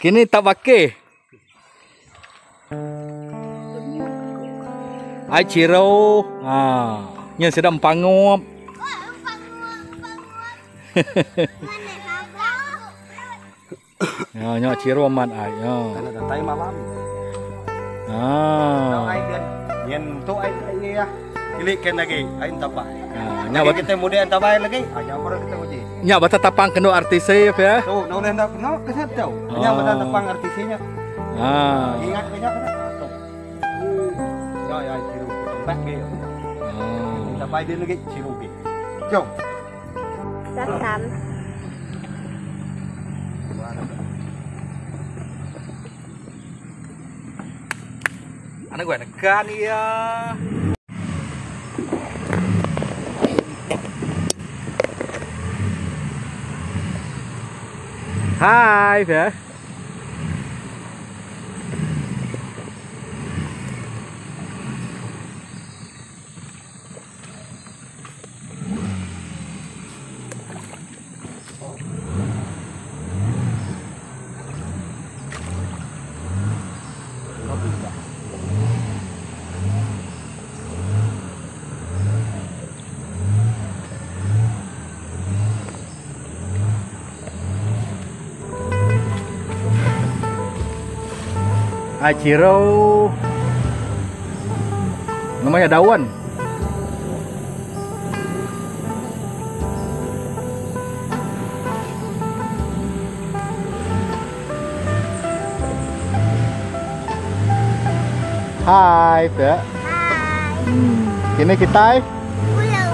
Kini tak pakai. Ai ciro. Ha. Nya sedang pangup. Ya, nya ciro man ai. Ya. Karena datay malam. Ah. Ay gan. Yan to ay ay ya. Dili ken lagi ay tabay. Ah, Nya nya kita mudi ang tabay lagi. Anya mo kita mudi. nya bata tapang kendo artise ya. So, no na no kasat daw. Nya Ah. mata tapang artisinya. Ah. Ingat kanya kana. Ya ya ciru. Ge. Ah. Tabay din lagi ciru ge. Jom. Satam. Anak gue nekan ya. Hai, ya. Aciro. Namanya daun. Hai, Pak. Hai. Hmm. Kini kita Pulau.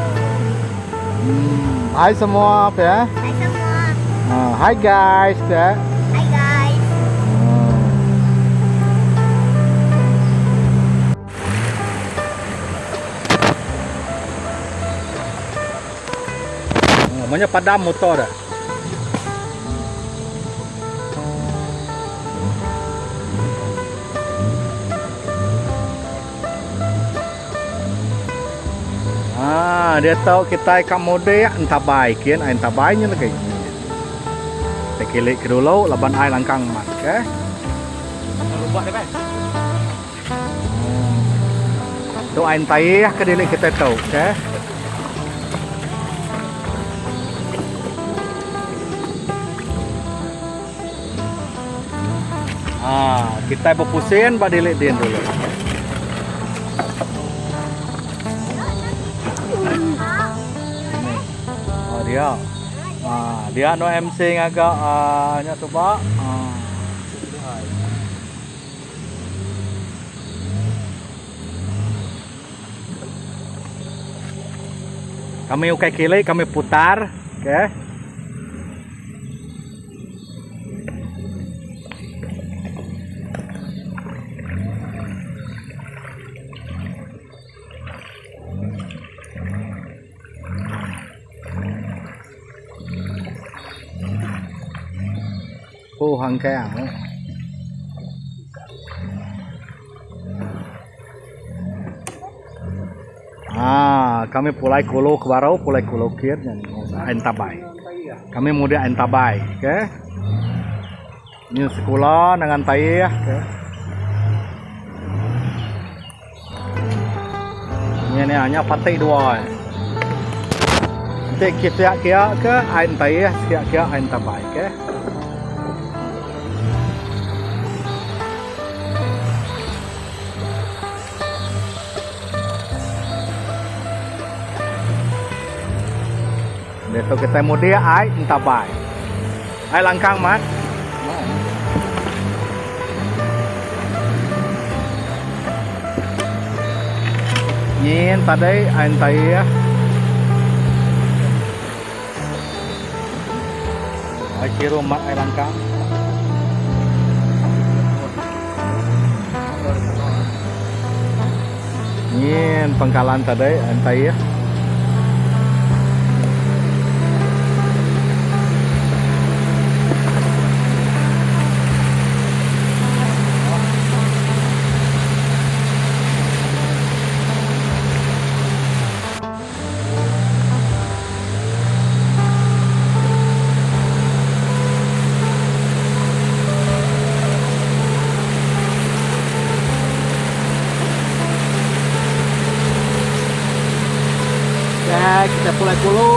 hmm. Hai semua, Pak. Hai semua. Ah, Hai guys, Pak. Namanya padam motor. Ah, dia tahu kita ikan mode ya, entah baik kan, entah baiknya lagi. Kita kilik ke dulu, laban air langkang mat, ke? Lupa deh, Pak. Tu air tayah ke dilik kita tahu, ke? Ah, kita berpusing, badilik din dulu. Oh dia. Ah, dia no MC ngagak ah nya coba. Ah. Kami ukai kili, kami putar, oke. Oh, hangkang. Ah, kami pulai kulo ke barau, pulai kulo kir dan entabai. Kami muda entabai, oke? Okay? Ini sekolah dengan tayah, oke? Okay? Ini ni hanya patai dua. Nanti kita kia ke ain tayah, kia kia ain tabai, oke? Okay? Dito kita mo dia ay intabay. Ay langkang mat. Nhìn ta đây anh kiro mat ay langkang. Nhìn pangkalan tadi antay ya. Baik kita pulai kulo.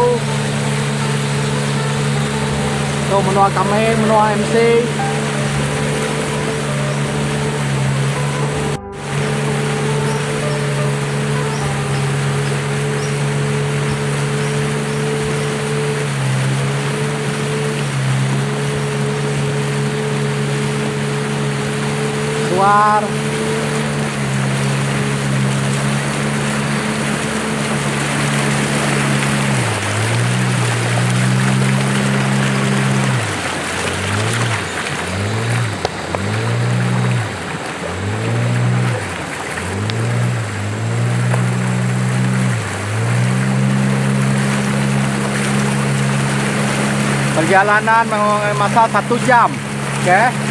Tuh menua kami, menua MC. Suar. Perjalanan masa satu jam. Oke. Hah?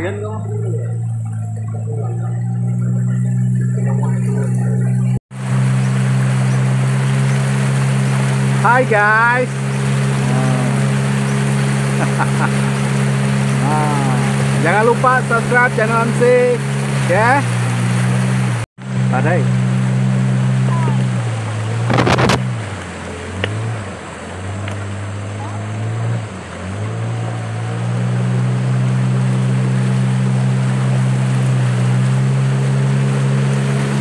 Hai guys. Ah, Jangan lupa subscribe channel MC ya. Padai.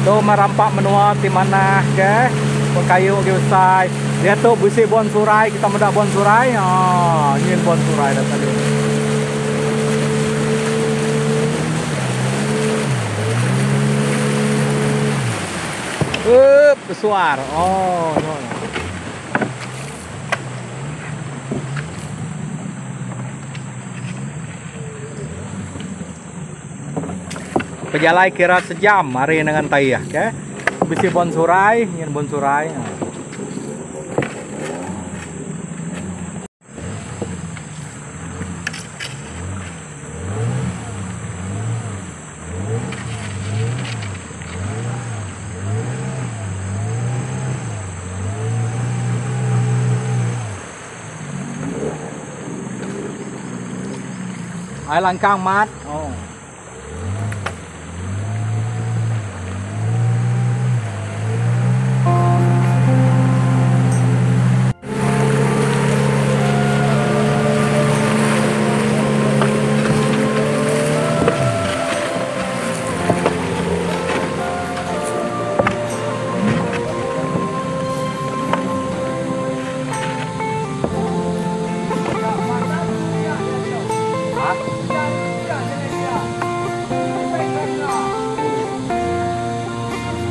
Tuh merampak menua di mana ke? Kayu ke usai. Lihat tuh busi bon surai, kita mendak bon surai. Oh, ini bon surai dah tadi. Up, besuar. Oh, no. Pejalai kira sejam hari dengan tayah, oke? Bisi bon surai, ingin bon surai. Ai langkang mat. Oh.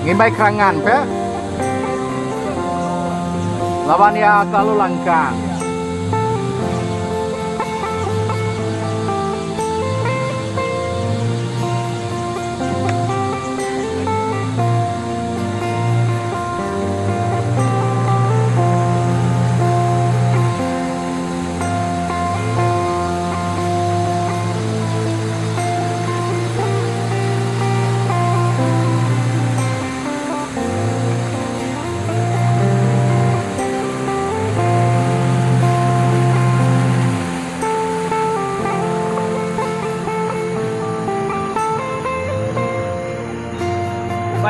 Baik kerangan, pe? Lawan ya terlalu langkang.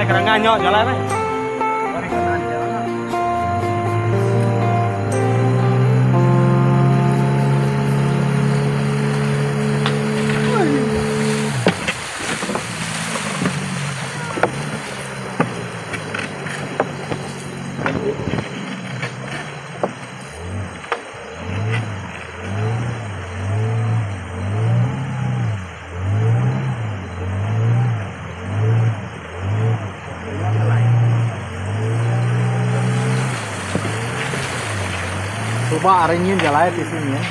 Baik kerangan nyok jalan baik. Coba aringin jalan di sini ya.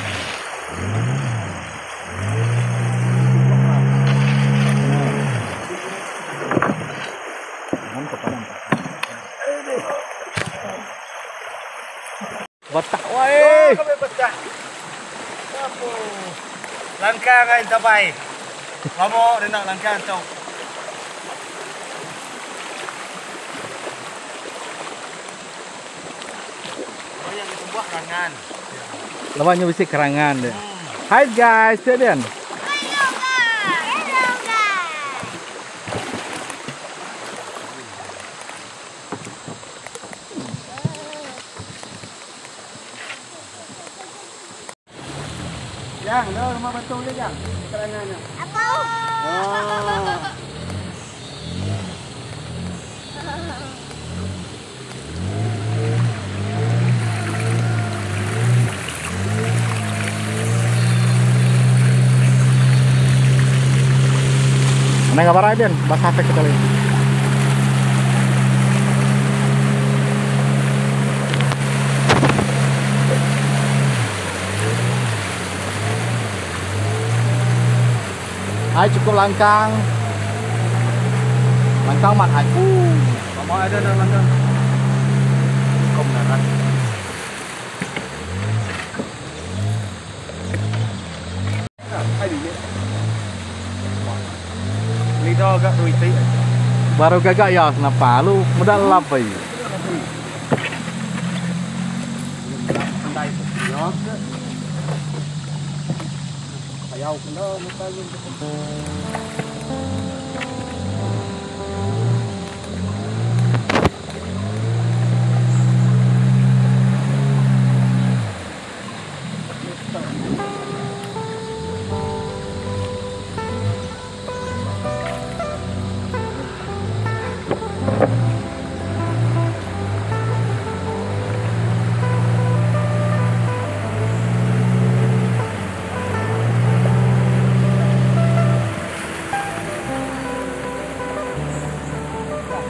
Kami. Apa? Langkah kan tabai. Kamu dia nak langkah tu. Yang sebuah rangan. Lawannya bisi kerangan deh. Hai guys, tu dia. Hello guys. Hello guys. Yang, dah rumah betul dia yang. Kerangannya. Apa? Oh. Mana enggak parah dia? Bahasa apa kita lihat. Hai cukup langkang. Langkang mat. Uh. Kamu ada dah langkah. Kau benaran. Baru gagak ya kenapa? Lu mudah. Pandai. Ya. Muka lu.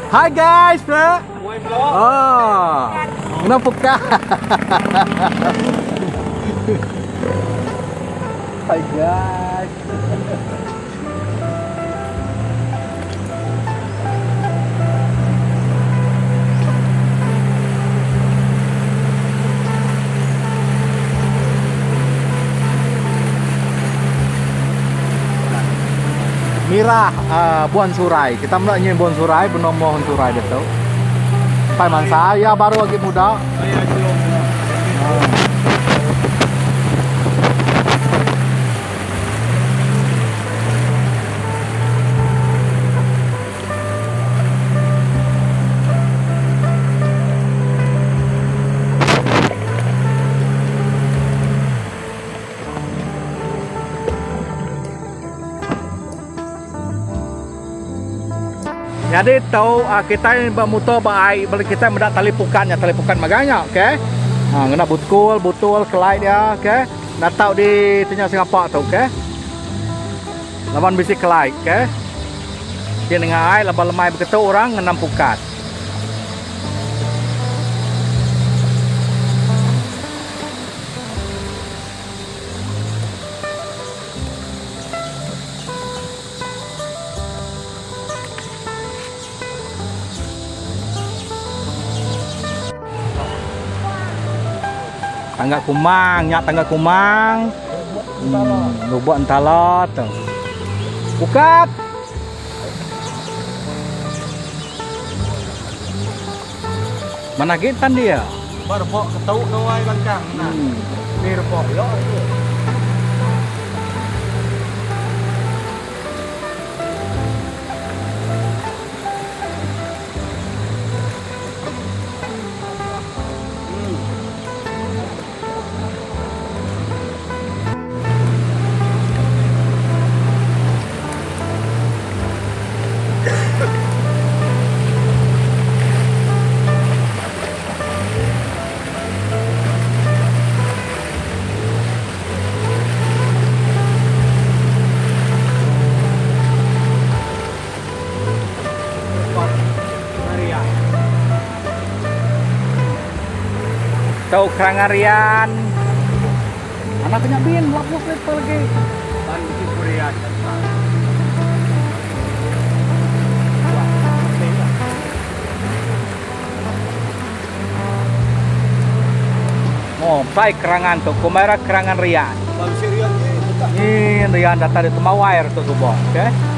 Hai guys, bro. Woi blok. Oh. Kenapa kah? Hai guys. Mira uh, Buan Surai. Kita melihatnya Buan Surai, benomo Buan Surai dia tahu. Paiman saya baru lagi muda. Jadi tahu uh, kita ini bermutu baik beli kita mendak tali pukannya tali pukan maganya, okey. Ha ngena betul betul kelai dia, okey. Nak tahu di tanya singapa tu, okey. Lawan bisi kelai, okey. Dia dengan ai laba lemai begitu orang ngenam pukat. Tangga kumang, nyak tangga kumang. Hmm, lu buat entalot tu. Bukat. Mana gitan dia? Baru pok ketau nawai langkah. Nah. Hmm. Ni repok. Tahu kerangarian. Anaknya bin, lapus lepas lagi. Ban Korea. Oh, saya kerangan tuh, kumera kerangan rian. Bang betul. Ini rian data di Temawair tuh subuh, oke? nya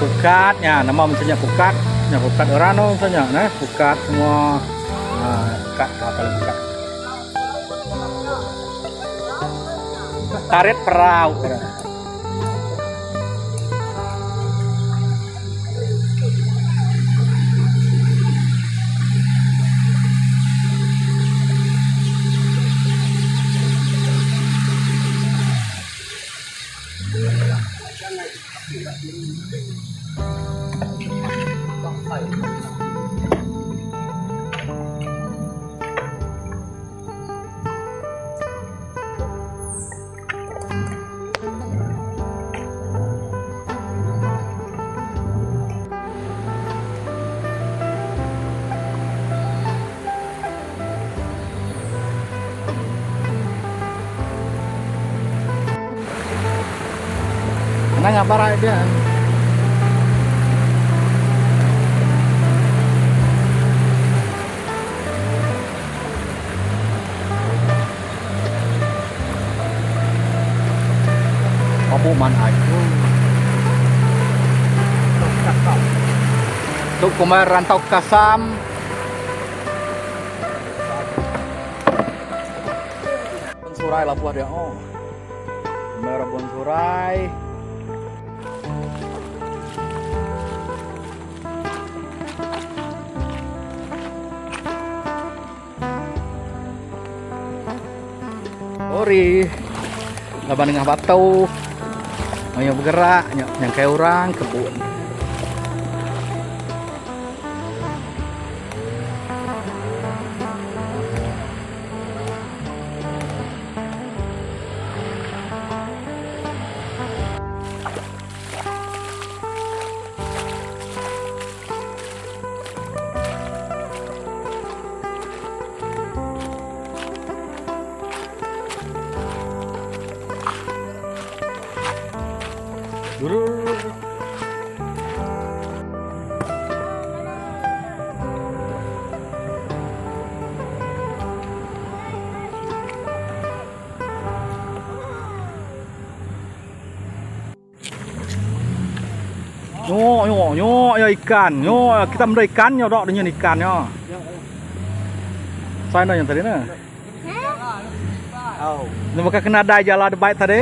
pukat nya nama misalnya pukat nya pukat orano misalnya nah pukat semua. Nah pukat apa lagi pukat tarik perahu nggak parah dia. Pabu man aku. Tuk kumar rantau kasam. Bonsurai lah buat dia. Oh. Merah bonsurai. Ori. Laban dengan batu. Yang bergerak, yang, yang kayak orang kebun. Nyok, nyok, nyok, ya ikan. Nyok, kita menda ikan nyok dok dengan ikan nyok. Saya nak yang tadi nah. Oh. Nama kena ada jalan ada baik tadi.